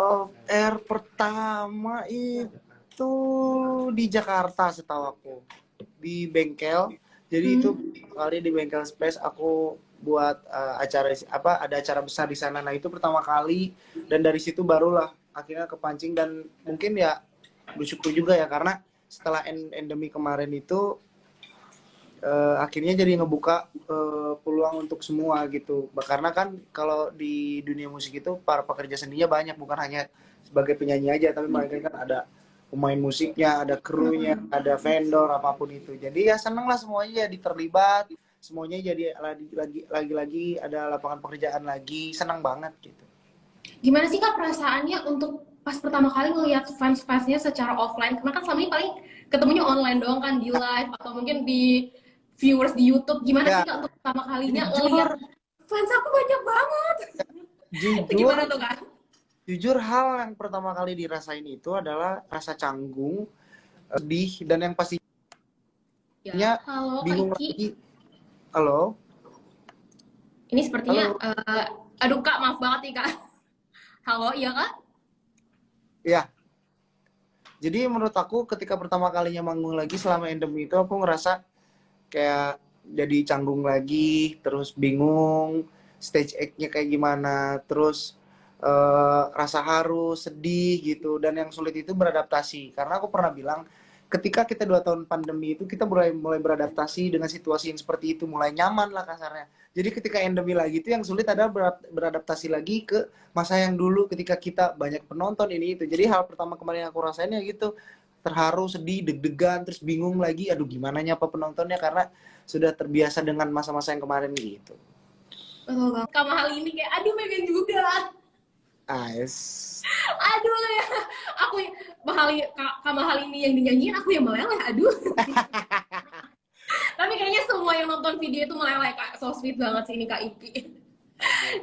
off air pertama itu di Jakarta setahu aku. Di bengkel. Jadi Hmm. itu kali di bengkel space aku buat uh, acara apa ada acara besar di sana. Nah itu pertama kali. Dan dari situ barulah akhirnya kepancing. Dan mungkin ya bersyukur juga ya karena setelah en- endemi kemarin itu eh, akhirnya jadi ngebuka eh, peluang untuk semua gitu. Karena kan kalau di dunia musik itu para pekerja seninya banyak bukan hanya sebagai penyanyi aja tapi mereka kan ada pemain musiknya ada krunya ada vendor apa pun itu. Jadi ya seneng lah semuanya jadi terlibat semuanya jadi lagi lagi lagi lagi ada lapangan pekerjaan lagi senang banget gitu. Gimana sih kak perasaannya untuk pas pertama kali ngelihat fans-fansnya secara offline? Karena kan selama ini paling ketemunya online doang kan di live atau mungkin di viewers di YouTube. Gimana Ya. sih kak untuk pertama kalinya ngelihat fans aku banyak banget? Itu jujur gimana tuh kak? jujur hal yang pertama kali dirasain itu adalah rasa canggung sedih dan yang pasti Ya. Ya, Halo bingung Kak Iki. lagi halo Ini sepertinya, Halo. eh, aduh kak maaf banget nih kak. Halo, iya kak? ya jadi menurut aku ketika pertama kalinya manggung lagi selama endemi itu aku ngerasa kayak jadi canggung lagi terus bingung stage act-nya kayak gimana terus eh, rasa haru sedih gitu dan yang sulit itu beradaptasi. Karena aku pernah bilang ketika kita dua tahun pandemi itu kita mulai mulai beradaptasi dengan situasi yang seperti itu mulai nyaman lah kasarnya. Jadi ketika endemi lagi itu yang sulit adalah beradaptasi lagi ke masa yang dulu ketika kita banyak penonton ini itu. Jadi hal pertama kemarin yang aku rasain ya gitu terharu sedih deg-degan terus bingung lagi aduh gimana nyapa penontonnya karena sudah terbiasa dengan masa-masa yang kemarin gitu Betul banget. Kak Mahal ini kayak, aduh pengen juga. ah yes. Aduh ya, aku mahal Kak Mahal ini yang dinyanyiin, aku yang meleleh. Aduh. Tapi kayaknya semua yang nonton video itu meleleh kak. So sweet banget sih ini Kak Iki.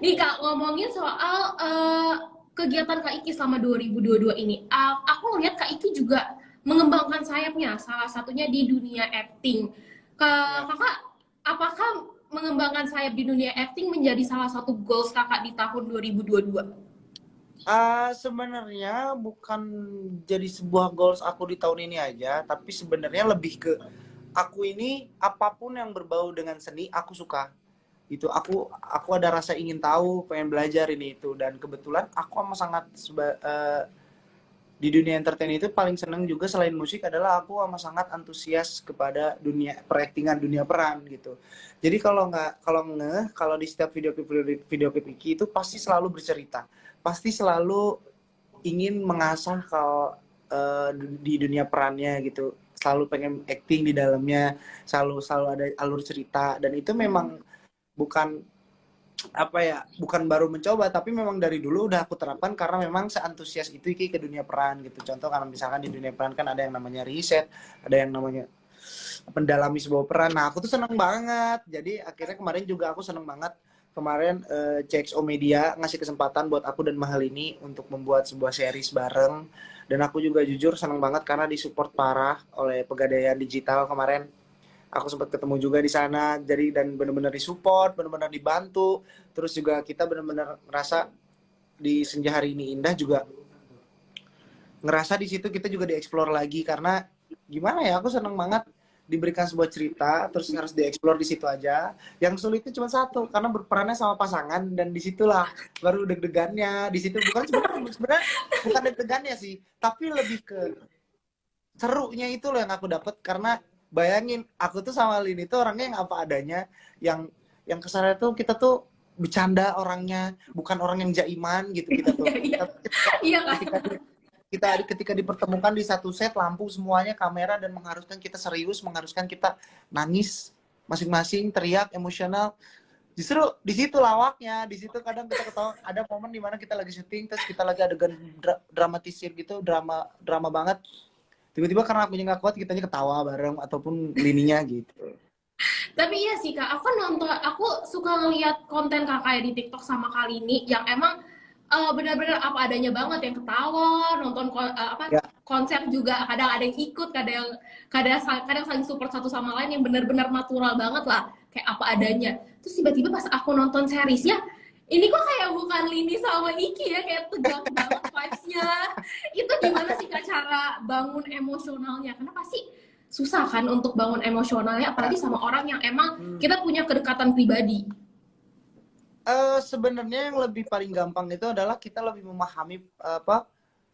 Nih Kak, ngomongin soal eh, kegiatan Kak Iki selama 2022 ini. A- aku lihat Kak Iki juga mengembangkan sayapnya, salah satunya di dunia acting. Kak, Ya. kakak, apakah mengembangkan sayap di dunia acting menjadi salah satu goals kakak di tahun 2022? Ah, sebenarnya bukan jadi sebuah goals aku di tahun ini aja, tapi sebenarnya lebih ke aku ini apa pun yang berbau dengan seni aku suka. Itu aku aku ada rasa ingin tahu, pengen belajar ini itu dan kebetulan aku amat sangat seba- eh, di dunia entertain itu paling seneng juga selain musik adalah aku amat sangat antusias kepada dunia peraktingan, dunia peran gitu. Jadi kalau nggak kalau ngeh kalau di setiap video klip video, klip Iki itu pasti selalu bercerita. Pasti selalu ingin mengasah kalau eh, di dunia perannya gitu. Selalu pengen acting di dalamnya selalu selalu ada alur cerita. Dan itu memang bukan apa ya bukan baru mencoba tapi memang dari dulu udah aku terapkan karena memang seantusias itu Iki ke dunia peran gitu. Contoh karena misalkan di dunia peran kan ada yang namanya riset ada yang namanya mendalami sebuah peran. Nah aku tuh seneng banget. Jadi akhirnya kemarin juga aku seneng banget. Kemarin eh, CXO Media ngasih kesempatan buat aku dan Mahal ini untuk membuat sebuah series bareng. Dan aku juga jujur seneng banget karena disupport parah oleh pegadaian digital kemarin aku sempat ketemu juga di sana jadi dan benar-benar disupport benar-benar dibantu. Terus juga kita benar-benar ngerasa di senja hari ini indah juga ngerasa di situ kita juga dieksplor lagi. Karena gimana ya aku seneng banget diberikan sebuah cerita terus harus dieksplor di situ aja. Yang sulitnya cuma satu karena berperannya sama pasangan dan di situlah baru deg-degannya. Di situ bukan sebenarnya sebenarnya bukan deg-degannya sih tapi lebih ke serunya itu loh yang aku dapat karena bayangin aku tuh sama Lini tuh orangnya yang apa adanya yang yang kesannya tuh kita tuh bercanda orangnya bukan orang yang jaiman gitu kita tuh Iya, iya. Kita- Iya kak. ketika di- kita ketika dipertemukan di satu set lampu semuanya kamera dan mengharuskan kita serius mengharuskan kita nangis masing-masing teriak emosional justru di situ lawaknya di situ kadang kita ketawa ada momen di mana kita lagi syuting terus kita lagi adegan dra- dramatisir gitu drama drama banget tiba-tiba karena aku nggak kuat kitanya ketawa bareng ataupun lininya gitu Tapi iya sih kak, aku nonton, aku suka ngeliat konten kakak di TikTok sama kali ini yang emang eh, benar-benar apa adanya banget yang ketawa, nonton kon- eh, apa Ya. konser juga kadang ada yang ikut, kadang kadang kadang saling support satu sama lain yang benar-benar natural banget lah, kayak apa adanya. Terus tiba-tiba pas aku nonton seriesnya, ini kok kayak bukan Lini sama Iki ya, kayak tegang banget vibes gimana sih kak cara bangun emosionalnya? Karena pasti susah kan untuk bangun emosionalnya, apalagi sama orang yang emang Hmm. kita punya kedekatan pribadi. Eh, sebenarnya yang lebih paling gampang itu adalah kita lebih memahami apa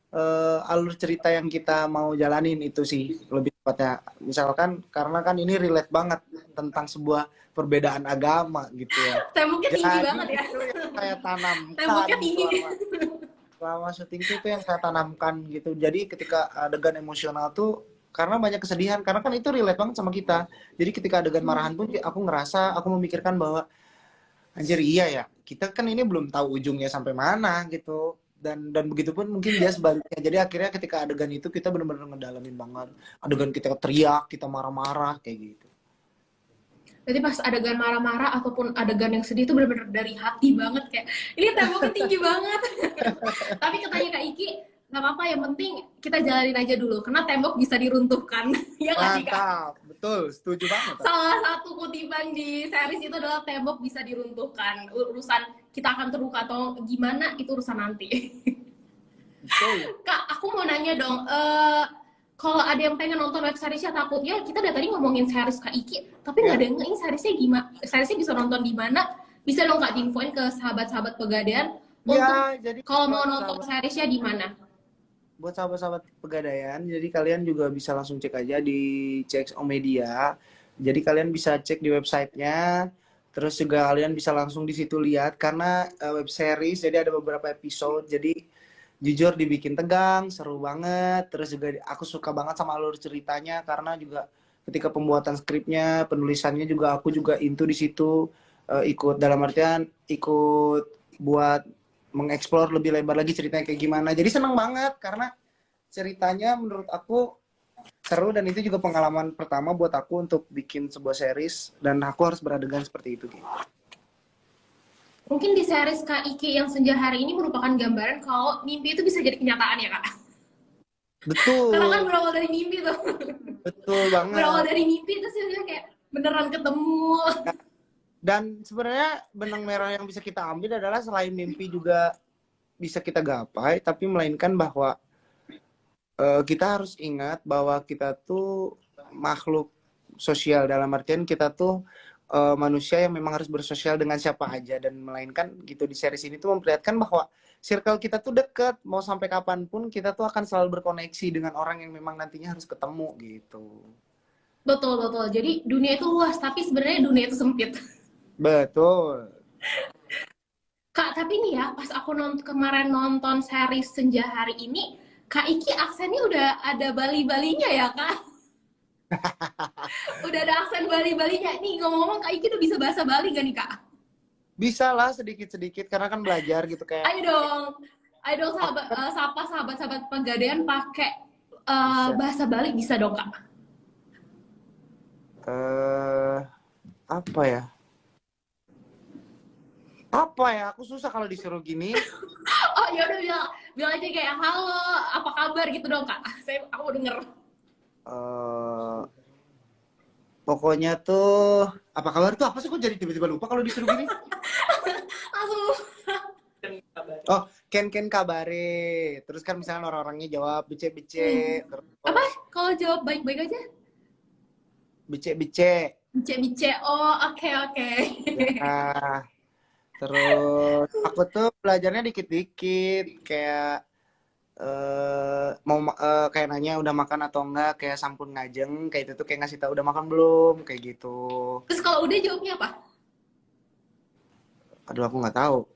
eh, alur cerita yang kita mau jalanin itu sih lebih tepatnya misalkan karena kan ini relate banget tentang sebuah perbedaan agama gitu ya Temboknya tinggi banget ya. itu yang saya tanamkan Temboknya tinggi. Selama, syuting itu itu yang saya tanamkan gitu. Jadi ketika adegan emosional tuh karena banyak kesedihan karena kan itu relate banget sama kita. Jadi ketika adegan marahan pun aku ngerasa aku memikirkan bahwa anjir iya ya kita kan ini belum tahu ujungnya sampai mana gitu. Dan dan begitu pun mungkin dia sebaliknya. Jadi akhirnya ketika adegan itu kita benar-benar ngedalamin banget. Adegan kita teriak kita marah-marah kayak gitu Berarti pas adegan marah-marah ataupun adegan yang sedih itu benar-benar dari hati banget kayak ini temboknya tinggi banget. Tapi katanya Kak Iki nggak apa-apa yang penting kita jalanin aja dulu karena tembok bisa diruntuhkan. ya nggak sih Kak? mantap betul setuju banget Salah satu kutipan di series itu adalah tembok bisa diruntuhkan. Urusan kita akan terluka atau gimana itu urusan nanti. betul Kak, aku mau nanya dong. eh kalau ada yang pengen nonton web seriesnya takutnya kita dari tadi ngomongin series Kak Iki, tapi nggak ada yang ini seriesnya gimana? Seriesnya bisa nonton di mana? Bisa dong Kak diinfoin ke sahabat-sahabat pegadaian untuk ya jadi kalau mau nonton seriesnya di mana? buat sahabat-sahabat pegadaian jadi kalian juga bisa langsung cek aja di CXO Media jadi kalian bisa cek di websitenya terus juga kalian bisa langsung di situ lihat karena eh, web series jadi ada beberapa episode jadi jujur dibikin tegang seru banget terus juga aku suka banget sama alur ceritanya karena juga ketika pembuatan skripnya penulisannya juga aku juga into di situ eh, ikut dalam artian ikut buat mengeksplor lebih lebar lagi ceritanya kayak gimana. Jadi seneng banget karena ceritanya menurut aku seru dan itu juga pengalaman pertama buat aku untuk bikin sebuah series dan aku harus beradegan seperti itu. Gitu. Mungkin di series Kak Iki yang senja hari ini merupakan gambaran kalau mimpi itu bisa jadi kenyataan ya Kak. Betul, Karena kan berawal dari mimpi tuh. betul berawal banget. dari mimpi terus dia kayak beneran ketemu. Dan sebenarnya benang merah yang bisa kita ambil adalah selain mimpi juga bisa kita gapai, tapi melainkan bahwa eh, kita harus ingat bahwa kita tuh makhluk sosial dalam artian kita tuh eh, manusia yang memang harus bersosial dengan siapa aja dan melainkan gitu di series ini tuh memperlihatkan bahwa circle kita tuh deket mau sampai kapan pun kita tuh akan selalu berkoneksi dengan orang yang memang nantinya harus ketemu gitu Betul betul. Jadi dunia itu luas tapi sebenarnya dunia itu sempit. betul Kak, tapi nih ya, pas aku nonton kemarin nonton series Senja hari ini, Kak Iki aksennya udah ada Bali-Balinya ya, Kak? udah ada aksen Bali-Balinya. Nih, ngomong-ngomong Kak Iki udah bisa bahasa Bali gak nih, Kak? bisa lah sedikit-sedikit karena kan belajar gitu kayak Ayo dong. Ayo dong sahabat, eh, sapa sahabat-sahabat pegadaian pakai Bisa. bahasa Bali bisa dong, Kak? eh apa ya apa ya aku susah kalau disuruh gini Oh, ya udah bilang bilang aja kayak halo, apa kabar gitu dong, Kak. Saya aku denger. Eh pokoknya tuh apa kabar tuh apa sih kok jadi tiba-tiba lupa kalau disuruh gini Langsung oh ken ken kabare terus kan misalnya orang-orangnya jawab bice bice terus apa? Kalau jawab baik-baik aja? bice bice Bice-bice. Oh, oke oke. nah terus aku tuh belajarnya dikit-dikit kayak eh mau ma- eh, kayak nanya udah makan atau enggak kayak sampun ngajeng kayak itu tuh kayak ngasih tahu udah makan belum kayak gitu Terus kalau udah jawabnya apa? aduh aku nggak tahu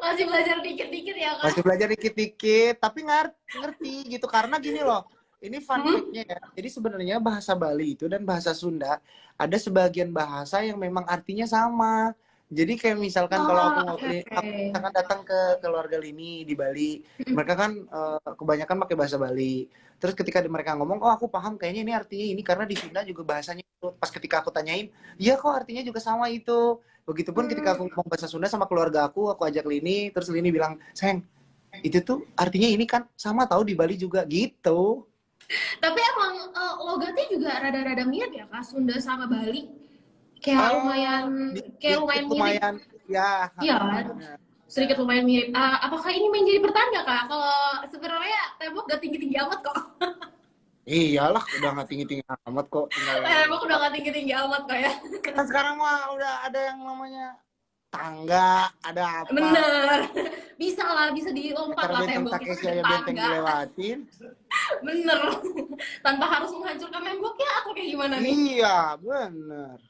Masih belajar dikit-dikit ya kan? masih belajar dikit-dikit tapi ngerti, ngerti gitu karena gini loh ini fun Hmm? ya jadi sebenarnya bahasa Bali itu dan bahasa Sunda ada sebagian bahasa yang memang artinya sama jadi kayak misalkan kalau aku Oh, ngobrol oke. aku misalkan datang ke keluarga Lini di Bali Hmm. mereka kan eh, kebanyakan pakai bahasa Bali terus ketika mereka ngomong oh aku paham kayaknya ini artinya ini karena di Sunda juga bahasanya itu pas ketika aku tanyain iya kok artinya juga sama itu begitupun ketika aku ngomong bahasa Sunda sama keluarga aku aku ajak Lini terus Lini bilang sayang itu tuh artinya ini kan sama tahu di Bali juga gitu Tapi emang eh, logatnya juga rada-rada mirip ya kak Sunda sama Bali. Kayak Ah, lumayan, kayak dikit lumayan mirip. lumayan ya Iya kan? sedikit lumayan mirip. Ah, apakah ini menjadi pertanda kak? Kalau sebenarnya tembok gak tinggi-tinggi amat kok. Iyalah, udah nggak tinggi-tinggi amat kok. Tinggal... tembok udah gak tinggi-tinggi amat kok ya. Kan sekarang mah udah ada yang namanya tangga, ada apa? Bener. Bisa lah, bisa dilompat lah tembok itu ke aja benteng tangga. dilewatin. Bener. Tanpa harus menghancurkan temboknya atau kayak gimana nih? Iya, bener.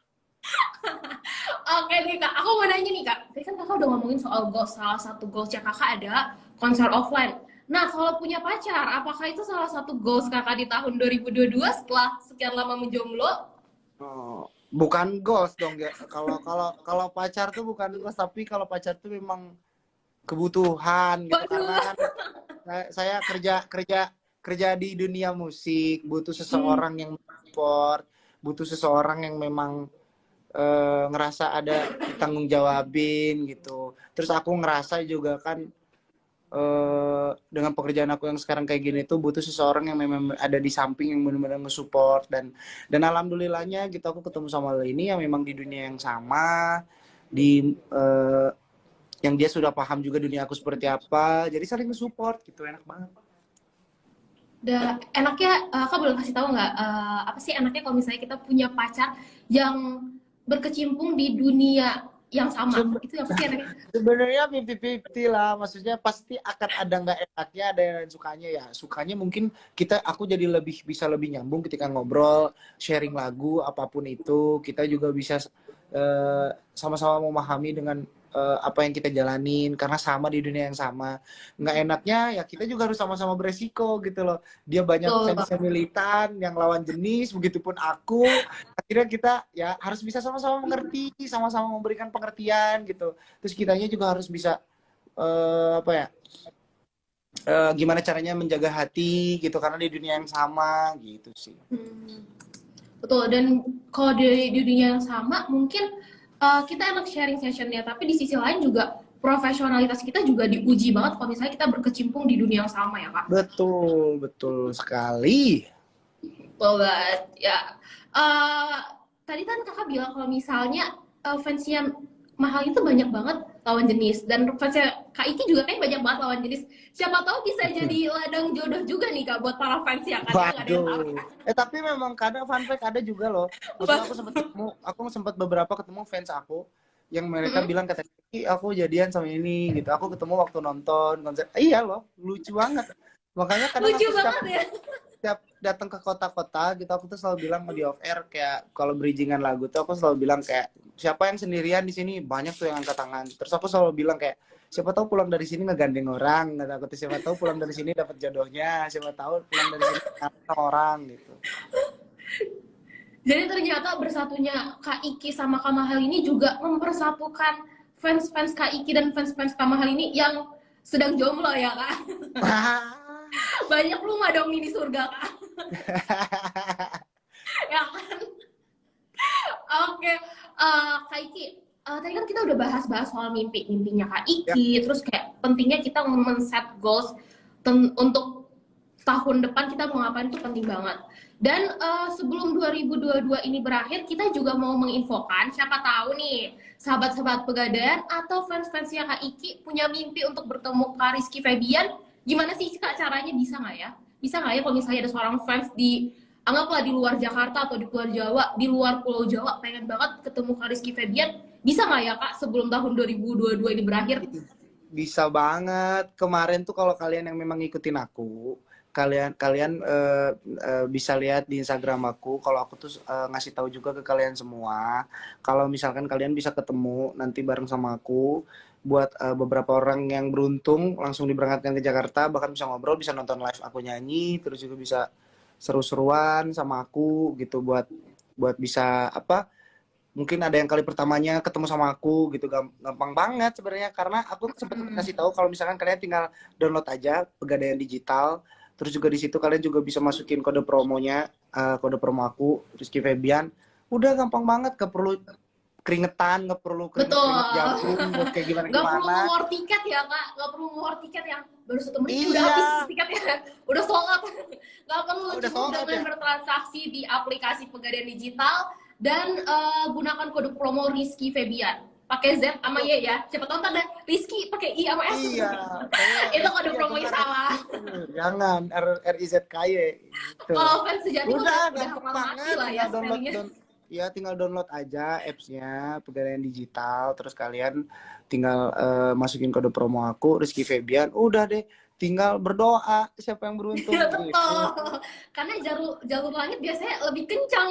Oke nih kak, aku mau nanya nih kak. Tadi kan kakak udah ngomongin soal goals. Salah satu goalsnya kakak ada konser offline. Nah, kalau punya pacar, apakah itu salah satu goals kakak di tahun 2022 setelah sekian lama menjomblo? Oh, bukan ghost dong ya. Kalau kalau kalau pacar tuh bukan ghost, tapi kalau pacar tuh memang kebutuhan gitu Waduh. karena kan saya, saya kerja kerja kerja di dunia musik, butuh seseorang yang support, butuh seseorang yang memang eh, ngerasa ada tanggung jawabin gitu. Terus aku ngerasa juga kan eh, dengan pekerjaan aku yang sekarang kayak gini tuh butuh seseorang yang memang ada di samping yang benar-benar nge-support. Dan dan alhamdulillahnya gitu aku ketemu sama ini yang memang di dunia yang sama di eh, yang dia sudah paham juga dunia aku seperti apa. Jadi saling nge-support gitu enak banget. Da, enaknya, eh, kak boleh kasih tahu nggak eh, apa sih enaknya kalau misalnya kita punya pacar yang berkecimpung di dunia yang sama? Itu sih enaknya? sebenarnya 50-50 lah maksudnya pasti akan ada nggak enaknya ada yang sukanya ya. Sukanya mungkin kita aku jadi lebih bisa lebih nyambung ketika ngobrol sharing lagu apa pun itu. Kita juga bisa eh, sama-sama memahami dengan eh, apa yang kita jalanin karena sama di dunia yang sama. Nggak enaknya ya kita juga harus sama-sama beresiko gitu loh. Dia banyak fans militan yang lawan jenis begitupun aku akhirnya kita ya harus bisa sama-sama mengerti sama-sama memberikan pengertian gitu. Terus kitanya juga harus bisa eh, apa ya eh, gimana caranya menjaga hati gitu karena di dunia yang sama gitu sih. Hmm, Betul, dan kalau di, di dunia yang sama, mungkin uh, kita enak sharing sessionnya, tapi di sisi lain juga profesionalitas kita juga diuji banget kalau misalnya kita berkecimpung di dunia yang sama ya kak. betul betul sekali Betul banget, ya. Uh, tadi kan kakak bilang kalau misalnya uh, fansnya mahal itu banyak banget lawan jenis dan fansnya Kak Iki juga kayak banyak banget lawan jenis. Siapa tahu bisa jadi ladang jodoh juga nih Kak buat para fans ya kan. Ada yang tahu. Eh tapi memang kadang fun fact ada juga loh. Maksudnya aku sempat ketemu, aku sempat beberapa ketemu fans aku yang mereka Mm-mm. bilang kata "Ih, aku jadian sama ini gitu. Aku ketemu waktu nonton konser. Iya loh, lucu banget. Makanya kadang Lucu aku banget ya. Setiap datang ke kota-kota gitu aku tuh selalu bilang di off air kayak kalau bridgingan lagu tuh aku selalu bilang kayak siapa yang sendirian di sini banyak tuh yang angkat tangan. Terus aku selalu bilang kayak siapa tahu pulang dari sini ngegandeng orang, nggak takut siapa tahu pulang dari sini dapat jodohnya, siapa tahu pulang dari sini sama orang gitu. Jadi ternyata bersatunya Kak Iki sama Kak Mahal ini juga mempersatukan fans-fans Kak Iki dan fans-fans Kak Mahal ini yang sedang jomblo ya Kak. Banyak rumah dong nih di surga Kak. ya kan? Oke, eh, Kak Iki, eh, tadi kan kita udah bahas-bahas soal mimpi, mimpinya Kak Iki, terus kayak pentingnya kita men-set goals untuk tahun depan kita mau ngapain itu penting banget. Dan eh, sebelum 2022 ini berakhir, kita juga mau menginfokan, siapa tahu nih, sahabat-sahabat pegadaian atau fans-fansnya Kak Iki punya mimpi untuk bertemu Kak Rizky Febian, gimana sih Kak caranya bisa nggak ya? Bisa nggak ya kalau misalnya ada seorang fans di anggaplah di luar Jakarta atau di luar Jawa, di luar Pulau Jawa pengen banget ketemu Kak Rizky Febian, bisa nggak ya Kak sebelum tahun 2022 ini berakhir? Bisa banget. Kemarin tuh kalau kalian yang memang ngikutin aku, kalian kalian eh, eh, bisa lihat di Instagram aku kalau aku tuh eh, ngasih tahu juga ke kalian semua kalau misalkan kalian bisa ketemu nanti bareng sama aku buat eh, beberapa orang yang beruntung langsung diberangkatkan ke Jakarta bahkan bisa ngobrol bisa nonton live aku nyanyi terus juga bisa seru-seruan sama aku gitu buat buat bisa apa mungkin ada yang kali pertamanya ketemu sama aku gitu Gam- gampang banget sebenarnya karena aku sempat Hmm. kasih tahu kalau misalkan kalian tinggal download aja pegadaian digital terus juga di situ kalian juga bisa masukin kode promonya eh, kode promo aku Rizky Febian udah gampang banget gak perlu keringetan gak perlu keringet, Betul. keringet jagung buat kayak gimana Gak perlu gimana war tiket ya kak, gak perlu war tiket yang baru satu menit Iya. udah habis tiketnya, udah sold out. Gak perlu Oh, udah cukup dengan ya? bertransaksi di aplikasi pegadaian digital dan eh, gunakan kode promo Rizky Febian. pakai Z sama Y ya. Siapa tahu ada Rizky pakai I sama S. Iya. Itu kode promonya salah. Jangan R R I Z K Y gitu. Kalau fans sejati Udah, udah udah mati lah ya download, ya tinggal download aja apps-nya Pegadaian Digital. Terus kalian tinggal eh, masukin kode promo aku Rizky Febian. Udah deh, tinggal berdoa siapa yang beruntung. Gitu. betul. Karena jalur jalur langit biasanya lebih kencang.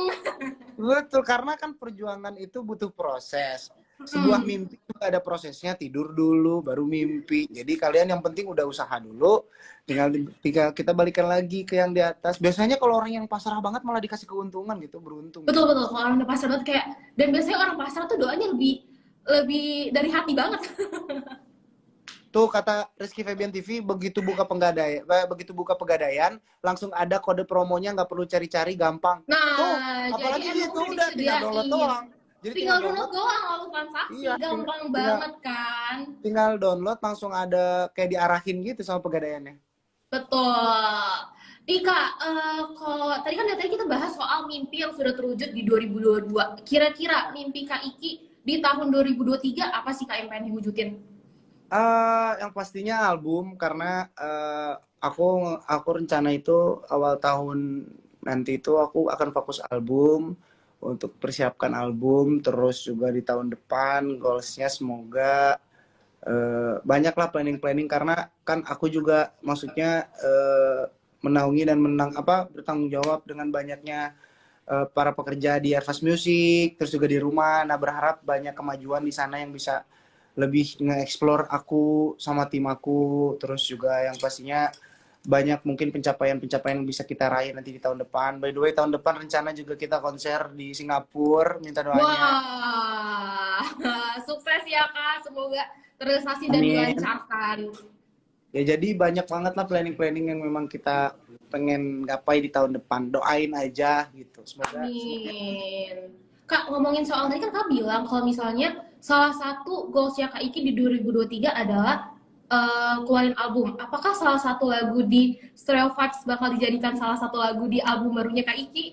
Betul, karena kan perjuangan itu butuh proses. Sebuah Hmm. mimpi ada prosesnya, tidur dulu, baru mimpi. Jadi kalian yang penting udah usaha dulu, tinggal, tinggal kita balikan lagi ke yang di atas. Biasanya kalau orang yang pasrah banget malah dikasih keuntungan gitu, beruntung. Betul betul. Kalau orang udah pasrah banget kayak dan biasanya orang pasrah tuh doanya lebih lebih dari hati banget. Tuh kata Rizky Febian TV, begitu buka penggadaian, begitu buka pegadaian, langsung ada kode promonya, nggak perlu cari-cari, gampang. Nah, Tuh, apalagi emang gitu udah tinggal download disediain. doang. Jadi Tinggal download doang lalu transaksi, Iya, gampang tinggal- banget kan. tinggal download langsung ada kayak diarahin gitu sama pegadaiannya. Betul. Ika, eh, kalau tadi kan dari tadi kita bahas soal mimpi yang sudah terwujud di 2022. Kira-kira mimpi Kak Iki di tahun 2023 apa sih Kak yang pengen diwujudin? Eh, yang pastinya album karena eh, aku aku rencana itu awal tahun nanti itu aku akan fokus album untuk persiapkan album terus juga di tahun depan goalsnya semoga eh, banyaklah planning-planning karena kan aku juga maksudnya eh, menaungi dan menang apa bertanggung jawab dengan banyaknya eh, para pekerja di Airfast Music terus juga di rumah. Nah berharap banyak kemajuan di sana yang bisa lebih nge-explore aku sama tim aku terus juga yang pastinya banyak mungkin pencapaian-pencapaian yang bisa kita raih nanti di tahun depan. By the way, tahun depan rencana juga kita konser di Singapura. Minta doanya. Wah, sukses ya Kak. Semoga terrealisasi dan dilancarkan. Ya jadi banyak banget lah planning-planning yang memang kita pengen gapai di tahun depan. Doain aja gitu. Semoga. Amin. Kak, ngomongin soal tadi kan Kak bilang kalau misalnya salah satu goalsnya Kak Iki di 2023 adalah eh, keluarin album. Apakah salah satu lagu di Stereo Vibes bakal dijadikan salah satu lagu di album barunya Kak Iki?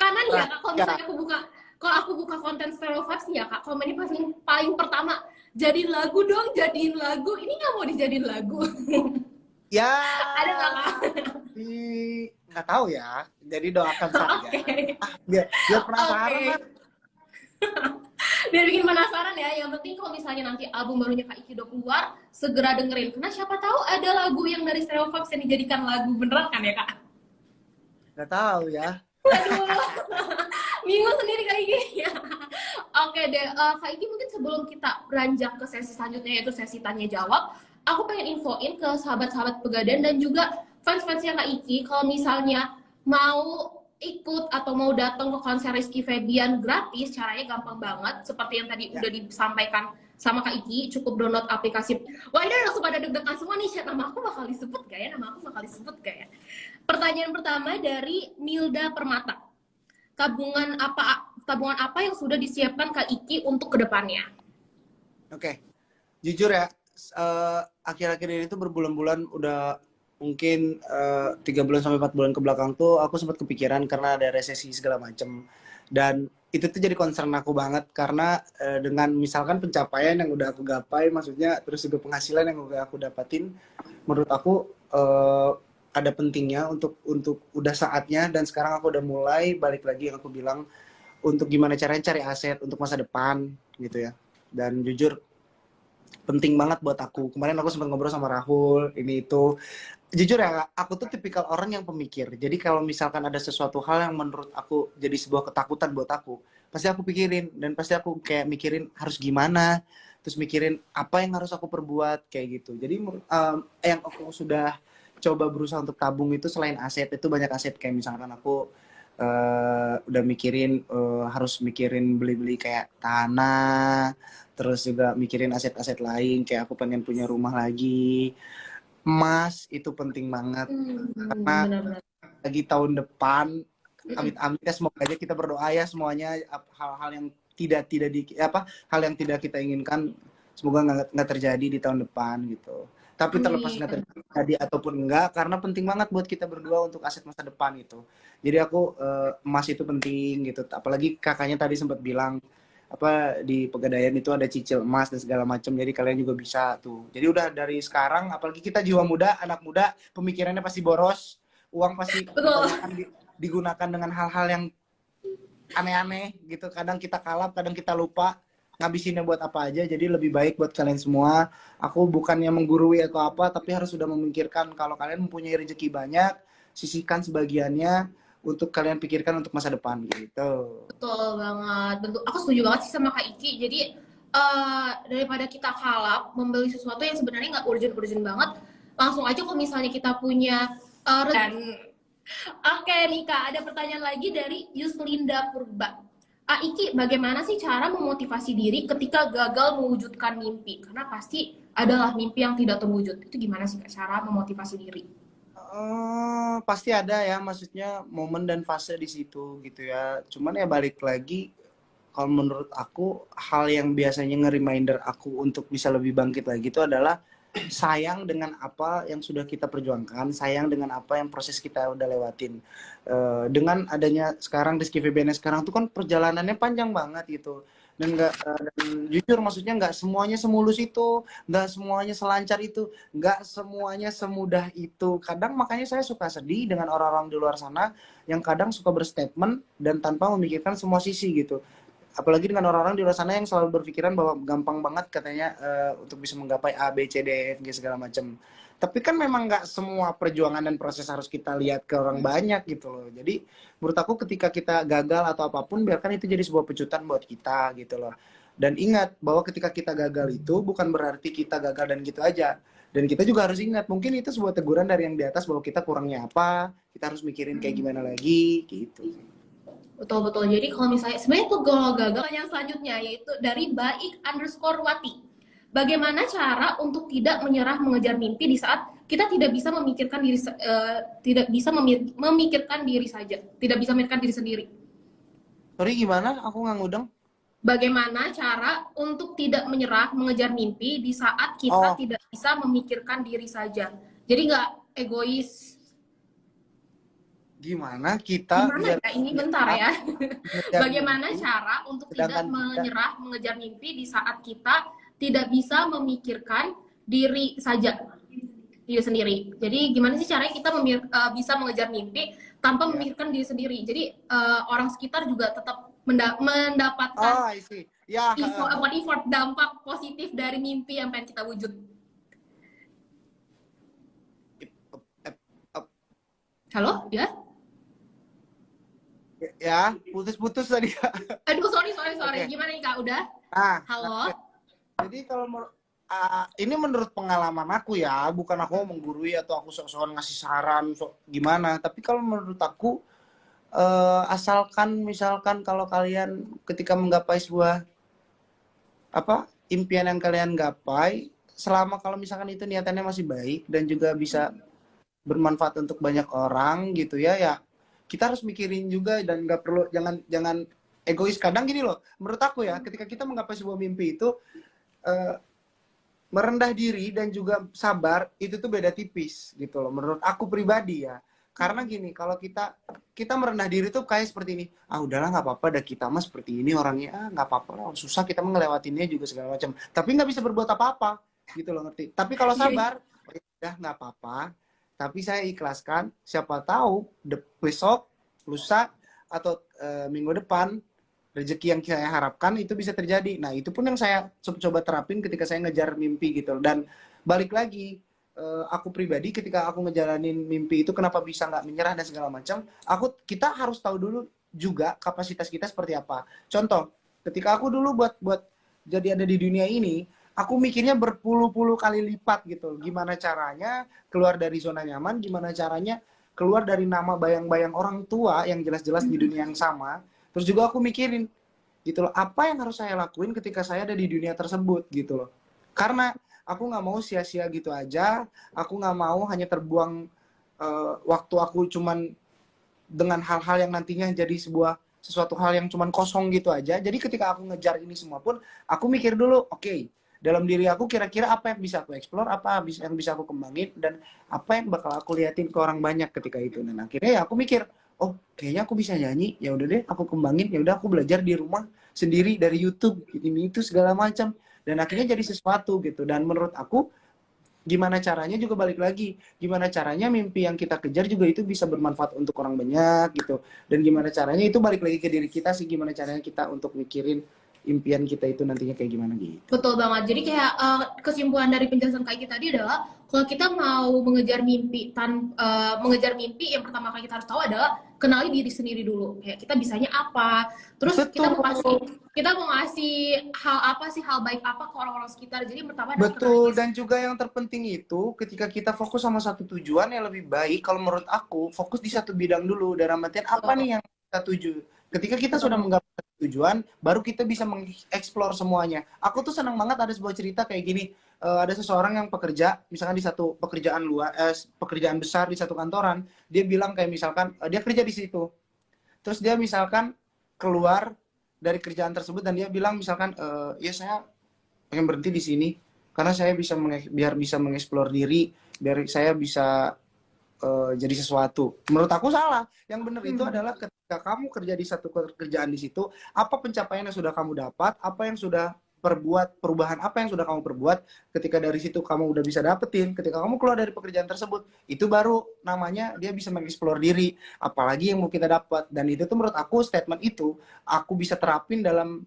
Karena nih ya Kak, kalau misalnya aku buka kalau aku buka konten Stereo Vibes nih ya Kak, komennya paling paling pertama jadiin lagu dong, jadiin lagu. Ini nggak mau dijadiin lagu. Ya. Ada nggak Kak? Di nggak tahu ya. Jadi doakan saja. Oke. Biar, biar penasaran Oke. lah. Biar bikin penasaran ya. Yang penting kalau misalnya nanti album barunya Kak Iki udah keluar, segera dengerin. Karena siapa tahu ada lagu yang dari Stereo Vibes yang dijadikan lagu beneran kan ya Kak? Nggak tahu ya. Waduh, bingung sendiri Kak Iki. Oke deh, eh, Kak Iki mungkin sebelum kita beranjak ke sesi selanjutnya yaitu sesi tanya jawab, aku pengen infoin ke sahabat-sahabat Pegadaian dan juga fans-fansnya Kak Iki kalau misalnya mau ikut atau mau datang ke konser Rizky Febian gratis, caranya gampang banget. Seperti yang tadi Ya. udah disampaikan sama Kak Iki, cukup download aplikasi. Wah ini langsung pada deg-degan semua nih, Syed. nama aku bakal disebut gak ya? Nama aku bakal disebut gak ya? Pertanyaan pertama dari Nilda Permata. Tabungan apa tabungan apa yang sudah disiapkan Kak Iki untuk ke depannya? Oke, jujur ya, s- eh, akhir-akhir ini tuh berbulan-bulan udah mungkin eh, tiga bulan sampai empat bulan ke belakang tuh aku sempat kepikiran karena ada resesi segala macem dan itu tuh jadi concern aku banget karena eh, dengan misalkan pencapaian yang udah aku gapai, maksudnya terus juga penghasilan yang udah aku dapatin, menurut aku eh, ada pentingnya untuk untuk udah saatnya dan sekarang aku udah mulai balik lagi yang aku bilang untuk gimana caranya cari aset untuk masa depan gitu ya dan jujur penting banget buat aku. Kemarin aku sempat ngobrol sama Rahul, ini itu. Jujur ya, aku tuh tipikal orang yang pemikir. Jadi kalau misalkan ada sesuatu hal yang menurut aku jadi sebuah ketakutan buat aku, pasti aku pikirin dan pasti aku kayak mikirin harus gimana, terus mikirin apa yang harus aku perbuat kayak gitu. Jadi um, yang aku sudah coba berusaha untuk tabung itu selain aset itu banyak aset kayak misalkan aku eh, udah mikirin eh, harus mikirin beli-beli kayak tanah terus juga mikirin aset-aset lain kayak aku pengen punya rumah lagi emas itu penting banget. Hmm, Karena- benar-benar. lagi tahun depan amit-amit ya semoga aja kita berdoa ya semuanya hal-hal yang tidak tidak di apa hal yang tidak kita inginkan semoga nggak terjadi di tahun depan gitu. Tapi terlepas nggak terjadi ataupun enggak karena penting banget buat kita berdua untuk aset masa depan itu jadi aku eh, emas itu penting gitu. Apalagi kakaknya tadi sempat bilang apa di pegadaian itu ada cicil emas dan segala macam jadi kalian juga bisa tuh. Jadi udah dari sekarang apalagi kita jiwa muda anak muda pemikirannya pasti boros uang pasti digunakan dengan hal-hal yang aneh-aneh gitu. Kadang kita kalap kadang kita lupa ngabisinnya buat apa aja jadi lebih baik buat kalian semua. Aku bukannya menggurui atau apa tapi harus sudah memikirkan kalau kalian mempunyai rezeki banyak sisihkan sebagiannya untuk kalian pikirkan untuk masa depan gitu Betul banget. Bentuk aku setuju banget sih sama Kak Iki. Jadi eh, daripada kita kalap membeli sesuatu yang sebenarnya nggak urgent-urgent banget, langsung aja kalau misalnya kita punya eh, re- dan Oke nih Kak, ada pertanyaan lagi dari Yuslinda Purba. Ah, Iki, bagaimana sih cara memotivasi diri ketika gagal mewujudkan mimpi? Karena pasti adalah mimpi yang tidak terwujud. Itu gimana sih Kak cara memotivasi diri? Eh, pasti ada ya maksudnya momen dan fase di situ gitu ya. Cuman ya balik lagi kalau menurut aku hal yang biasanya nge-reminder aku untuk bisa lebih bangkit lagi itu adalah sayang dengan apa yang sudah kita perjuangkan sayang dengan apa yang proses kita udah lewatin. Eh, dengan adanya sekarang Rizky Febiana sekarang tuh kan perjalanannya panjang banget gitu dan nggak eh, dan jujur maksudnya nggak semuanya semulus itu nggak semuanya selancar itu nggak semuanya semudah itu. Kadang makanya saya suka sedih dengan orang-orang di luar sana yang kadang suka berstatement dan tanpa memikirkan semua sisi gitu. Apalagi dengan orang-orang di luar sana yang selalu berpikiran bahwa gampang banget katanya eh, untuk bisa menggapai A B C D E F G segala macam tapi kan memang nggak semua perjuangan dan proses harus kita lihat ke orang banyak gitu loh. Jadi menurut aku ketika kita gagal atau apa pun biarkan itu jadi sebuah pecutan buat kita gitu loh. Dan ingat bahwa ketika kita gagal itu bukan berarti kita gagal dan gitu aja. Dan kita juga harus ingat mungkin itu sebuah teguran dari yang di atas bahwa kita kurangnya apa kita harus mikirin kayak gimana lagi gitu. Betul betul. Jadi kalau misalnya sebenarnya tuh kalau gagal yang selanjutnya yaitu dari baik underscore wati. Bagaimana cara untuk tidak menyerah mengejar mimpi di saat kita tidak bisa memikirkan diri eh, tidak bisa memikirkan diri saja, tidak bisa memikirkan diri sendiri. sorry gimana aku nggak ngudeng Bagaimana cara untuk tidak menyerah mengejar mimpi di saat kita Oh. tidak bisa memikirkan diri saja. Jadi nggak egois. gimana kita Gimana biar ya? Ini bentar ya. Bagaimana cara untuk tidak menyerah mengejar mimpi di saat kita tidak bisa memikirkan diri saja diri sendiri. Jadi gimana sih caranya kita memir- eh, bisa mengejar mimpi tanpa Ya. memikirkan diri sendiri. Jadi eh, orang sekitar juga tetap menda- mendapatkan oh I see ya info, apa effort dampak positif dari mimpi yang pengen kita wujud. Halo, ya? ya putus-putus tadi Aduh, sorry, sorry, sorry. Oke. Gimana nih Kak? Udah? nah Halo? Jadi kalau ah, ini menurut pengalaman aku ya, bukan aku mau menggurui atau aku sok-sokan ngasih saran sok gimana, tapi kalau menurut aku eh, asalkan misalkan kalau kalian ketika menggapai sebuah apa impian yang kalian gapai, selama kalau misalkan itu niatannya masih baik dan juga bisa bermanfaat untuk banyak orang gitu ya, ya kita harus mikirin juga dan nggak perlu jangan jangan egois. Kadang gini loh menurut aku ya ketika kita menggapai sebuah mimpi itu eh, merendah diri dan juga sabar itu tuh beda tipis gitu loh menurut aku pribadi ya. Karena gini kalau kita kita merendah diri tuh kayak seperti ini ah udahlah nggak apa-apa dah kita mah seperti ini orangnya ah nggak apa-apa lah susah kita mah ngelewatinnya juga segala macam. Tapi nggak bisa berbuat apa-apa gitu loh ngerti? Tapi kalau Iya. sabar "Oh, ya udah nggak apa-apa tapi saya ikhlaskan siapa tahu besok lusa atau eh, minggu depan rezeki yang saya harapkan itu bisa terjadi. Nah, itu pun yang saya co- coba terapin ketika saya ngejar mimpi gitu. Dan balik lagi, eh, aku pribadi ketika aku ngejalanin mimpi itu kenapa bisa nggak menyerah dan segala macam, aku kita harus tahu dulu juga kapasitas kita seperti apa. Contoh, ketika aku dulu buat buat jadi ada di dunia ini, aku mikirnya berpuluh-puluh kali lipat gitu. Gimana caranya keluar dari zona nyaman, gimana caranya keluar dari nama bayang-bayang orang tua yang jelas-jelas di dunia yang sama. Terus juga aku mikirin gitu loh, apa yang harus saya lakuin ketika saya ada di dunia tersebut gitu loh. Karena aku nggak mau sia-sia gitu aja, aku nggak mau hanya terbuang eh, waktu aku cuman dengan hal-hal yang nantinya jadi sebuah sesuatu hal yang cuman kosong gitu aja. Jadi ketika aku ngejar ini semua pun, aku mikir dulu, oke, dalam diri aku kira-kira apa yang bisa aku explore, apa yang bisa aku kembangin, dan apa yang bakal aku liatin ke orang banyak ketika itu. Dan akhirnya ya aku mikir, oh kayaknya aku bisa nyanyi. Ya udah deh aku kembangin. Ya udah aku belajar di rumah sendiri dari YouTube ini itu segala macam. Dan akhirnya jadi sesuatu gitu. Dan menurut aku gimana caranya juga balik lagi. Gimana caranya mimpi yang kita kejar juga itu bisa bermanfaat untuk orang banyak gitu. Dan gimana caranya itu balik lagi ke diri kita sih. Gimana caranya kita untuk mikirin impian kita itu nantinya kayak gimana gitu. Betul banget. Jadi kayak uh, kesimpulan dari penjelasan kayak tadi adalah kalau kita mau mengejar mimpi tan uh, mengejar mimpi yang pertama kali kita harus tahu adalah kenali diri sendiri dulu. Kayak kita bisanya apa. Terus Betul. kita mau kasih kita mau ngasih hal apa sih hal baik apa ke orang-orang sekitar. Jadi pertama Betul, dan juga yang terpenting itu ketika kita fokus sama satu tujuan yang lebih baik, kalau menurut aku fokus di satu bidang dulu. Dalam artian apa Betul. nih yang kita tuju? Ketika kita Betul. sudah menggapai tujuan, baru kita bisa mengeksplor semuanya. Aku tuh senang banget ada sebuah cerita kayak gini. Eh, ada seseorang yang pekerja, misalkan di satu pekerjaan luar, eh, pekerjaan besar di satu kantoran, dia bilang kayak misalkan eh, dia kerja di situ. Terus dia misalkan keluar dari kerjaan tersebut dan dia bilang misalkan eh, ya saya pengen berhenti di sini karena saya bisa menge- biar bisa mengeksplor diri biar saya bisa eh, jadi sesuatu menurut aku salah yang benar itu Hmm. adalah ketika kamu kerja di satu kerjaan di situ apa pencapaian yang sudah kamu dapat apa yang sudah perbuat perubahan apa yang sudah kamu perbuat ketika dari situ kamu udah bisa dapetin ketika kamu keluar dari pekerjaan tersebut itu baru namanya dia bisa mengeksplor diri apalagi yang mau kita dapat dan itu tuh menurut aku statement itu aku bisa terapin dalam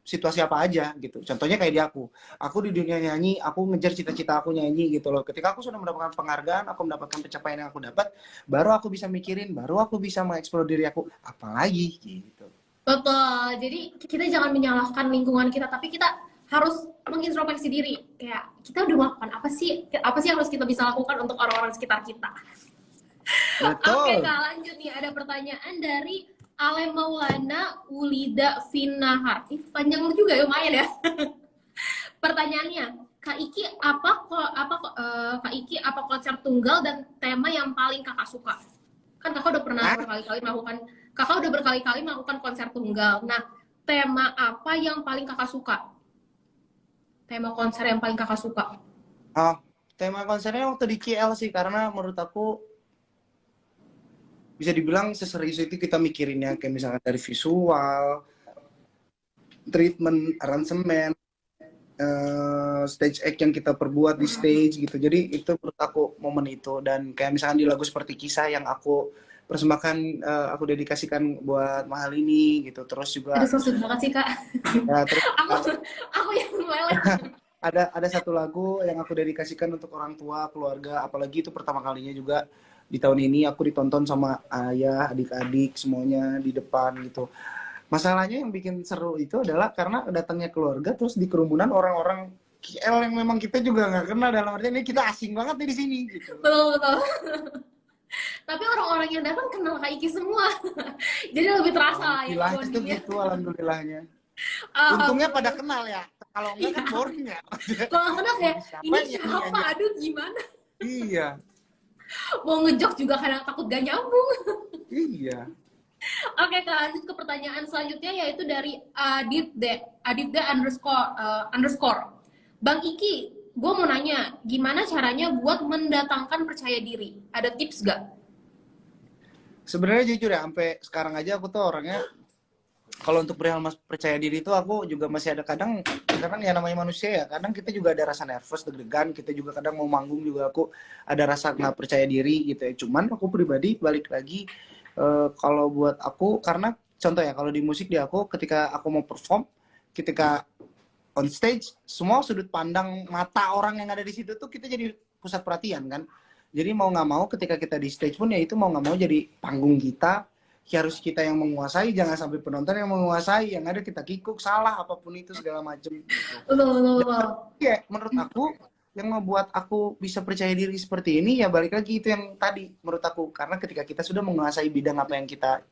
situasi apa aja gitu. Contohnya kayak di aku. Aku di dunia nyanyi, aku ngejar cita-cita aku nyanyi gitu loh. Ketika aku sudah mendapatkan penghargaan, aku mendapatkan pencapaian yang aku dapat, baru aku bisa mikirin, baru aku bisa mengeksplor diri aku apalagi gitu. Betul. Jadi kita jangan menyalahkan lingkungan kita, tapi kita harus mengintrospeksi diri. Kayak kita udah melakukan apa sih? Apa sih yang harus kita bisa lakukan untuk orang-orang sekitar kita? Oke, Betul. Kak, lanjut nih. Ada pertanyaan dari Ale Maulana Ulida Finahar. Ih, panjang juga ya, lumayan ya. Pertanyaannya, Kak Iki apa apa eh, Kak Iki apa konser tunggal dan tema yang paling Kakak suka? Kan Kakak udah pernah berkali-kali melakukan Kakak udah berkali-kali melakukan konser tunggal. Nah, tema apa yang paling Kakak suka? Tema konser yang paling Kakak suka? Oh, tema konsernya waktu di KL sih karena menurut aku bisa dibilang seserius itu kita mikirinnya kayak misalnya dari visual, treatment, aransemen, eh, stage act yang kita perbuat di stage gitu. Jadi itu menurut aku momen itu dan kayak misalkan di lagu seperti kisah yang aku persembahkan eh, aku dedikasikan buat mahal ini gitu. Terus juga Aduh, so sweet banget sih, Kak. ya, terus Aku aku yang meleleh. ada ada satu lagu yang aku dedikasikan untuk orang tua keluarga apalagi itu pertama kalinya juga di tahun ini aku ditonton sama ayah adik-adik semuanya di depan gitu masalahnya yang bikin seru itu adalah karena datangnya keluarga terus di kerumunan orang-orang KL yang memang kita juga nggak kenal dalam artian ini kita asing banget nih di sini gitu betul betul tapi orang-orang yang datang kenal Kak Iki semua. Jadi lebih terasa lah ya itu gitu alhamdulillahnya. Alhamdulillah. untungnya pada kenal ya. Kalau enggak kan Iya. boring ya. Kalau kenal kayak Siapa ini siapa? nyanyi? aduh gimana? Iya. Mau ngejok juga kadang takut gak nyambung. Iya. Oke, Kak, lanjut ke pertanyaan selanjutnya yaitu dari Aditde, Aditde underscore eh, underscore. Bang Iki, gue mau nanya, gimana caranya buat mendatangkan percaya diri? Ada tips gak? sebenarnya jujur ya sampai sekarang aja aku tuh orangnya kalau untuk perihal mas percaya diri itu aku juga masih ada kadang kadang ya namanya manusia ya kadang kita juga ada rasa nervous deg-degan kita juga kadang mau manggung juga aku ada rasa nggak percaya diri gitu ya cuman aku pribadi balik lagi eh, kalau buat aku karena contoh ya kalau di musik di aku ketika aku mau perform ketika on stage semua sudut pandang mata orang yang ada di situ tuh kita jadi pusat perhatian kan? Jadi mau nggak mau ketika kita di stage pun ya itu mau nggak mau jadi panggung kita. Ya harus kita yang menguasai jangan sampai penonton yang menguasai. Yang ada kita kikuk salah apa pun itu segala macam gitu. Ya menurut aku yang membuat aku bisa percaya diri seperti ini ya balik lagi itu yang tadi menurut aku. Karena ketika kita sudah menguasai bidang apa yang kita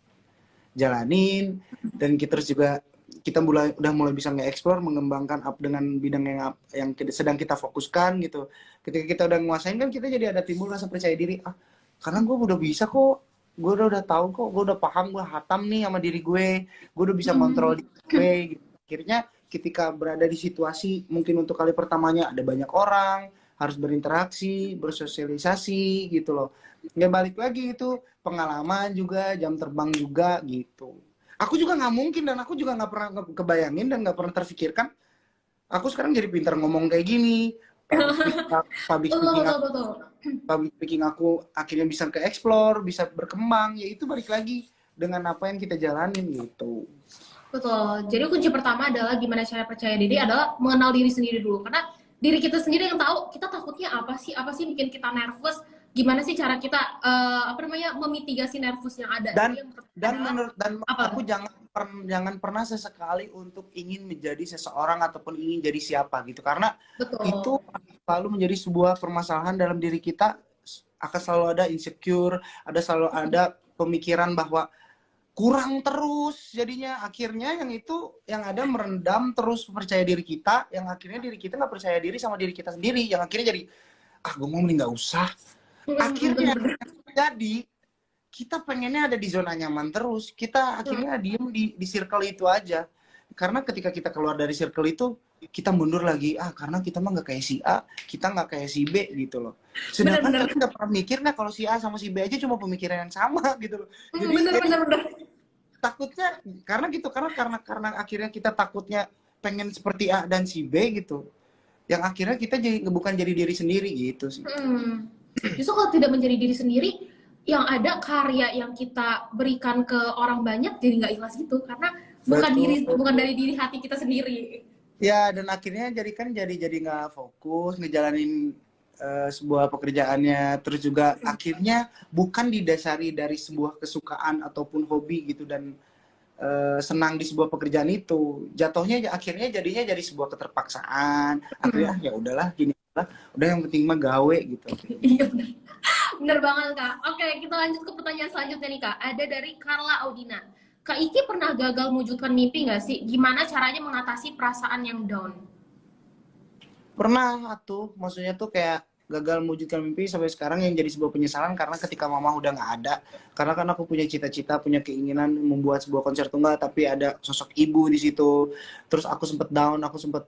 jalanin dan kita terus juga kita mulai udah mulai bisa nge-explore mengembangkan up dengan bidang yang yang kita- sedang kita fokuskan gitu. Ketika kita udah menguasain kan kita jadi ada timbul rasa percaya diri ah karena gue udah bisa kok. Gue udah udah tahu kok gue udah paham gue hatam nih sama diri gue. Gue udah bisa Hmm. kontrol diri gue. Gitu. akhirnya ketika berada di situasi mungkin untuk kali pertamanya ada banyak orang harus berinteraksi bersosialisasi gitu loh. Nggak balik lagi itu pengalaman juga jam terbang juga gitu aku juga nggak mungkin dan aku juga nggak pernah kebayangin dan nggak pernah terfikirkan aku sekarang jadi pintar ngomong kayak gini public speaking betul public speaking aku akhirnya bisa ke explore, bisa berkembang, ya itu balik lagi dengan apa yang kita jalanin gitu. Betul. Jadi kunci pertama adalah gimana cara percaya diri adalah mengenal diri sendiri dulu. Karena diri kita sendiri yang tahu kita takutnya apa sih? Apa sih bikin kita nervous? Gimana sih cara kita eh, apa namanya memitigasi nervous yang ada? Dan- yang Dan menurut dan Apa? aku jangan per- jangan pernah sesekali untuk ingin menjadi seseorang ataupun ingin jadi siapa gitu karena betul. itu selalu menjadi sebuah permasalahan dalam diri kita akan selalu ada insecure, ada selalu ada pemikiran bahwa kurang terus jadinya akhirnya yang itu yang ada merendam terus percaya diri kita yang akhirnya diri kita nggak percaya diri sama diri kita sendiri yang akhirnya jadi ah gue mau mending nggak usah akhirnya terjadi kita pengennya ada di zona nyaman terus. Kita akhirnya diem di di circle itu aja. Karena ketika kita keluar dari circle itu kita mundur lagi. Ah karena kita mah nggak kayak si A kita nggak kayak si B gitu loh. Sedangkan kita nggak pernah mikir nggak kalau si A sama si B aja cuma pemikiran yang sama gitu loh. Mm, jadi bener jadi bener bener. takutnya karena gitu karena karena karena akhirnya kita takutnya pengen seperti A dan si B gitu. Yang akhirnya kita jadi bukan jadi diri sendiri gitu sih. Hmm. Justru kalau tidak menjadi diri sendiri, yang ada karya yang kita berikan ke orang banyak jadi nggak ikhlas gitu. Karena bukan Betul. diri bukan dari diri hati kita sendiri. Ya dan akhirnya jadi kan jadi jadi nggak fokus ngejalanin eh, sebuah pekerjaannya. Terus juga akhirnya bukan didasari dari sebuah kesukaan ataupun hobi gitu dan eh, senang di sebuah pekerjaan itu. Jatuhnya ya- akhirnya jadinya jadi sebuah keterpaksaan. Akhirnya ah, ya udahlah gini lah udah yang penting mah gawe gitu Iya benar. Benar banget kak. Oke kita lanjut ke pertanyaan selanjutnya nih kak. Ada dari Carla Audina. Kak Iki pernah gagal mewujudkan mimpi nggak sih? Gimana caranya mengatasi perasaan yang down? pernah tuh maksudnya tuh kayak gagal mewujudkan mimpi sampai sekarang yang jadi sebuah penyesalan karena ketika mama udah nggak ada karena kan aku punya cita-cita punya keinginan membuat sebuah konser tunggal tapi ada sosok ibu di situ terus aku sempet down aku sempet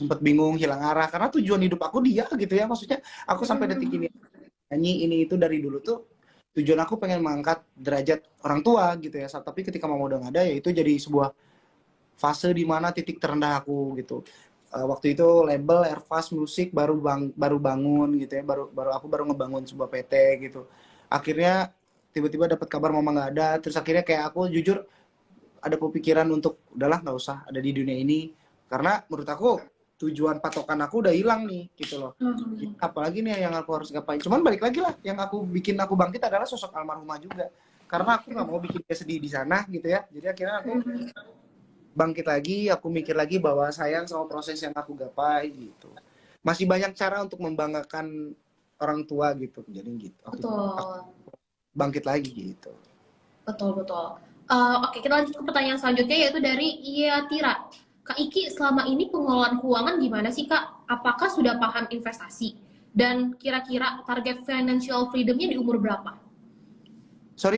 sempet bingung hilang arah. Karena tujuan hidup aku dia gitu ya maksudnya aku sampai detik ini nyanyi ini itu dari dulu tuh tujuan aku pengen mengangkat derajat orang tua gitu ya. Tapi ketika mama udah nggak ada ya itu jadi sebuah fase di mana titik terendah aku gitu. Uh, waktu itu label Airfast Music baru bang baru bangun gitu ya. Baru baru aku baru ngebangun sebuah PT gitu. Akhirnya tiba-tiba dapat kabar mama nggak ada. Terus akhirnya kayak aku jujur ada pemikiran untuk udahlah nggak usah ada di dunia ini. Karena menurut aku tujuan patokan aku udah hilang nih gitu loh Hmm. apalagi nih yang aku harus ngapain cuman balik lagi lah yang aku bikin aku bangkit adalah sosok almarhumah juga karena aku nggak mau bikin dia sedih di sana gitu ya jadi akhirnya aku bangkit lagi aku mikir lagi bahwa sayang sama proses yang aku gapai gitu masih banyak cara untuk membanggakan orang tua gitu jadi gitu aku, Betul. aku bangkit lagi gitu Betul, betul. Eh, Oke, kita lanjut ke pertanyaan selanjutnya yaitu dari Iatira. Kak Iki, selama ini pengelolaan keuangan gimana sih Kak? Apakah sudah paham investasi? Dan kira-kira target financial freedom-nya di umur berapa? sorry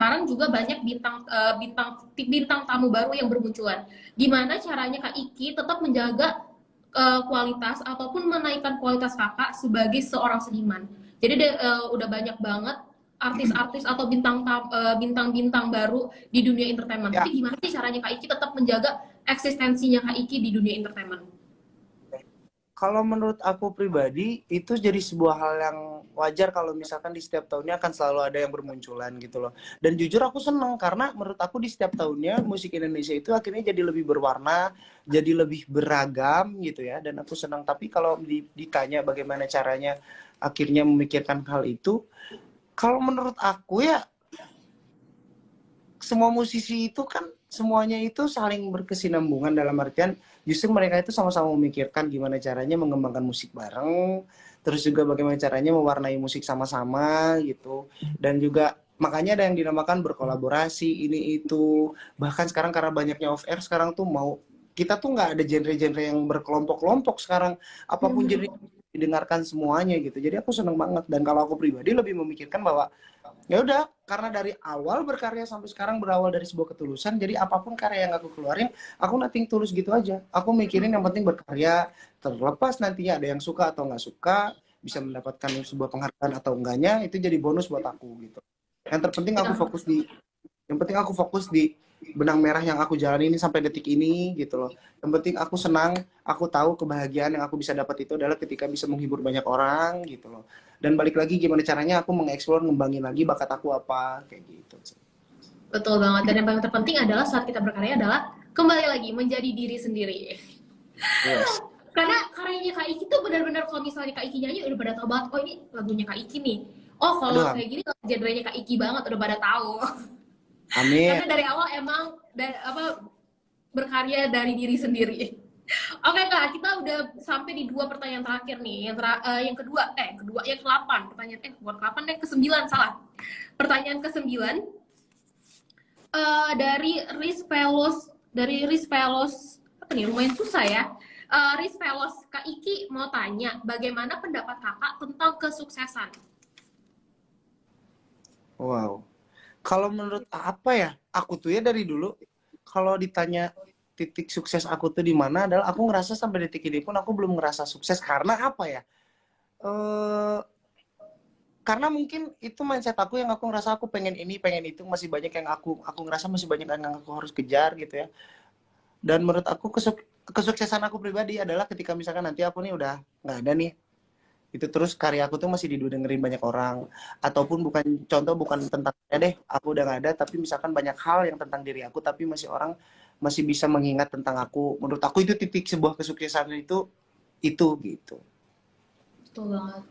Sekarang juga banyak bintang eh, bintang bintang tamu baru yang bermunculan. Gimana caranya Kak Iki tetap menjaga eh, kualitas ataupun menaikkan kualitas Kakak sebagai seorang seniman? Jadi de- eh, udah banyak banget artis-artis atau bintang eh, bintang-bintang baru di dunia entertainment. Ya. Tapi gimana sih caranya Kak Iki tetap menjaga eksistensinya Kak Iki di dunia entertainment? kalau menurut aku pribadi itu jadi sebuah hal yang wajar kalau misalkan di setiap tahunnya akan selalu ada yang bermunculan gitu loh. Dan jujur aku seneng karena menurut aku di setiap tahunnya musik Indonesia itu akhirnya jadi lebih berwarna, jadi lebih beragam gitu ya. Dan aku senang. Tapi kalau di- ditanya bagaimana caranya akhirnya memikirkan hal itu, kalau menurut aku ya semua musisi itu kan semuanya itu saling berkesinambungan dalam artian justru mereka itu sama-sama memikirkan gimana caranya mengembangkan musik bareng, terus juga bagaimana caranya mewarnai musik sama-sama gitu, dan juga makanya ada yang dinamakan berkolaborasi ini itu, bahkan sekarang karena banyaknya off air sekarang tuh mau kita tuh nggak ada genre-genre yang berkelompok-kelompok sekarang, apa pun Hmm. genre didengarkan semuanya gitu. Jadi aku seneng banget. Dan kalau aku pribadi lebih memikirkan bahwa ya udah karena dari awal berkarya sampai sekarang berawal dari sebuah ketulusan jadi apa pun karya yang aku keluarin aku nating tulus gitu aja. Aku mikirin yang penting berkarya terlepas nantinya ada yang suka atau nggak suka bisa mendapatkan sebuah penghargaan atau enggaknya itu jadi bonus buat aku gitu. Yang terpenting aku fokus di yang penting aku fokus di benang merah yang aku jalani ini sampai detik ini gitu loh. Yang penting aku senang, aku tahu kebahagiaan yang aku bisa dapat itu adalah ketika bisa menghibur banyak orang gitu loh. Dan balik lagi gimana caranya aku mengeksplor, ngembangin lagi bakat aku apa kayak gitu. Betul banget. Dan yang paling terpenting adalah saat kita berkarya adalah kembali lagi menjadi diri sendiri. Yes. Karena karyanya Kak Iki tuh benar-benar kalau misalnya Kak Iki nyanyi udah pada tahu banget, oh ini lagunya Kak Iki nih. Oh kalau kayak gini genrenya Kak Iki banget udah pada tahu. Amin. Karena dari awal emang dari apa berkarya dari diri sendiri. Oke kak, kita udah sampai di dua pertanyaan terakhir nih. Yang ter uh, yang kedua, eh kedua yang ke delapan pertanyaan eh bukan ke-8 deh ke sembilan salah. Pertanyaan ke sembilan uh, dari Riz Velos dari Riz Velos apa nih lumayan susah ya. Uh, Riz Velos Kak Iki mau tanya bagaimana pendapat kakak tentang kesuksesan? Wow kalau menurut apa ya? Aku tuh ya dari dulu kalau ditanya titik sukses aku tuh di mana adalah aku ngerasa sampai detik ini pun aku belum ngerasa sukses. Karena apa ya? Eh karena mungkin itu mindset aku yang aku ngerasa aku pengen ini pengen itu masih banyak yang aku aku ngerasa masih banyak yang aku harus kejar gitu ya. Dan menurut aku kesuk kesuksesan aku pribadi adalah ketika misalkan nanti aku nih udah nggak ada nih itu terus karya aku tuh masih didengerin banyak orang. Ataupun bukan contoh bukan tentang ya deh aku udah gak ada tapi misalkan banyak hal yang tentang diri aku tapi masih orang masih bisa mengingat tentang aku. Menurut aku itu titik sebuah kesuksesan itu itu gitu. Betul banget.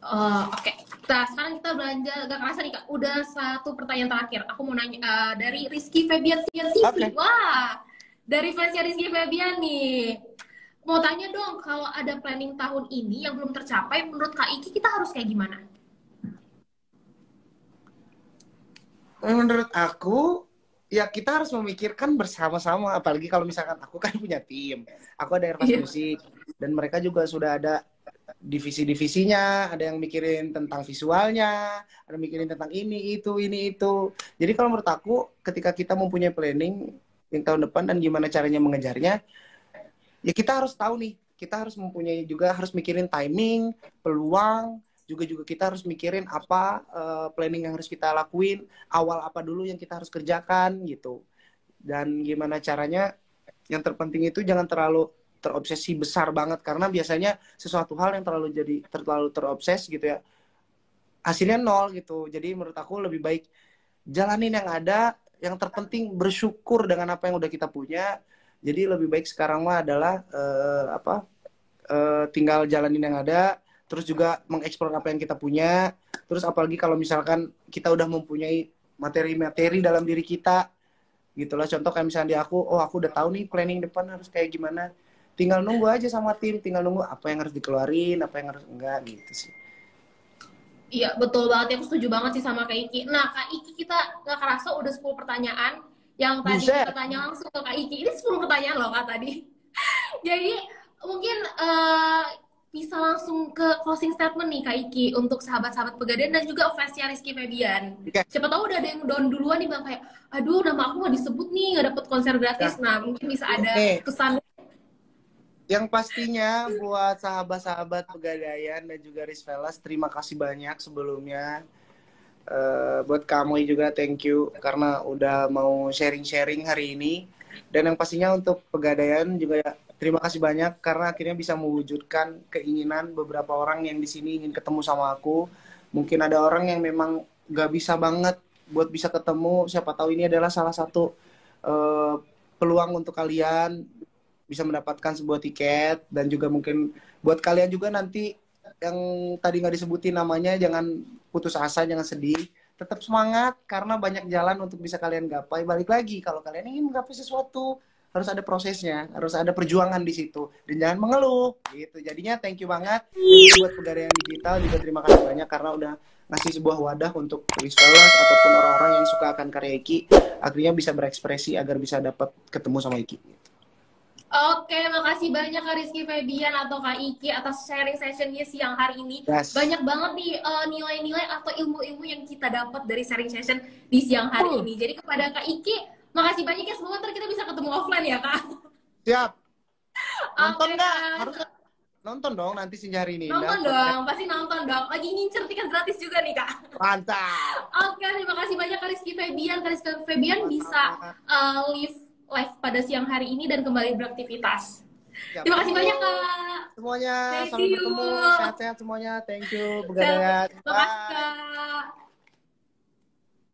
Uh, oke. Okay. nah sekarang kita belanja gak kerasa nih kak. Udah satu pertanyaan terakhir. Aku mau nanya uh, dari Rizky Febian TV okay. wah dari fansnya Rizky Febian nih mau tanya dong kalau ada planning tahun ini yang belum tercapai menurut Kak Iki kita harus kayak gimana? Menurut aku ya kita harus memikirkan bersama-sama apalagi kalau misalkan aku kan punya tim aku ada Airfast yeah. Musik dan mereka juga sudah ada divisi-divisinya ada yang mikirin tentang visualnya ada mikirin tentang ini itu ini itu jadi kalau menurut aku ketika kita mempunyai planning yang tahun depan dan gimana caranya mengejarnya ya kita harus tahu nih kita harus mempunyai juga harus mikirin timing peluang juga juga kita harus mikirin apa uh, planning yang harus kita lakuin awal apa dulu yang kita harus kerjakan gitu. Dan gimana caranya yang terpenting itu jangan terlalu terobsesi besar banget karena biasanya sesuatu hal yang terlalu jadi terlalu terobses gitu ya hasilnya nol gitu. Jadi menurut aku lebih baik jalanin yang ada yang terpenting bersyukur dengan apa yang udah kita punya jadi lebih baik sekarang mah adalah uh, apa uh, tinggal jalanin yang ada, terus juga mengeksplor apa yang kita punya, terus apalagi kalau misalkan kita udah mempunyai materi-materi dalam diri kita, gitulah contoh kayak misalnya di aku, oh aku udah tahu nih planning depan harus kayak gimana, tinggal nunggu aja sama tim, tinggal nunggu apa yang harus dikeluarin, apa yang harus enggak gitu sih. Iya betul banget, aku setuju banget sih sama Kak Iki. Nah Kak Iki kita nggak kerasa udah 10 pertanyaan yang tadi Bisa. kita tanya langsung ke Kak Iki. Ini 10 pertanyaan loh Kak tadi. Jadi mungkin uh, bisa langsung ke closing statement nih Kak Iki untuk sahabat-sahabat Pegadaian dan juga fansnya Rizky Febian. Okay. Siapa tahu udah ada yang down duluan nih Bang kayak, aduh nama aku nggak disebut nih, nggak dapet konser gratis. Ya. Nah mungkin bisa ada okay. kesan. Yang pastinya buat sahabat-sahabat Pegadaian dan juga Rizvelas, terima kasih banyak sebelumnya Uh, buat kamu juga thank you karena udah mau sharing-sharing hari ini. Dan yang pastinya untuk pegadaian juga ya, terima kasih banyak karena akhirnya bisa mewujudkan keinginan beberapa orang yang di sini ingin ketemu sama aku. Mungkin ada orang yang memang gak bisa banget buat bisa ketemu. Siapa tahu ini adalah salah satu uh, peluang untuk kalian bisa mendapatkan sebuah tiket dan juga mungkin buat kalian juga nanti yang tadi nggak disebutin namanya jangan putus asa, jangan sedih. Tetap semangat karena banyak jalan untuk bisa kalian gapai. Balik lagi kalau kalian ingin menggapai sesuatu harus ada prosesnya, harus ada perjuangan di situ dan jangan mengeluh gitu. Jadinya thank you banget buat pegadaian digital juga terima kasih banyak karena udah ngasih sebuah wadah untuk Wisfellas ataupun orang-orang yang suka akan karya Iki akhirnya bisa berekspresi agar bisa dapat ketemu sama Iki. Oke, makasih banyak Kak Rizky Febian atau Kak Iki atas sharing sessionnya siang hari ini. Yes. Banyak banget nih eh, nilai-nilai atau ilmu-ilmu yang kita dapat dari sharing session di siang hari ini. Jadi kepada Kak Iki, makasih banyak ya. Semoga ntar kita bisa ketemu offline ya Kak. Siap. Nonton nggak? Harusnya nonton dong nanti senja hari ini. Nonton dong, pasti nonton dong. Lagi ngincer tiket gratis juga nih Kak. Mantap. Oke, terima kasih banyak Kak Rizky Febian. Kak Rizky Febian bisa uh, live live pada siang hari ini dan kembali beraktivitas. Siap. Terima kasih banyak Kak. Semuanya, Thank sampai you. bertemu. Sehat-sehat semuanya. Thank you, Begadang. Terima kasih Kak.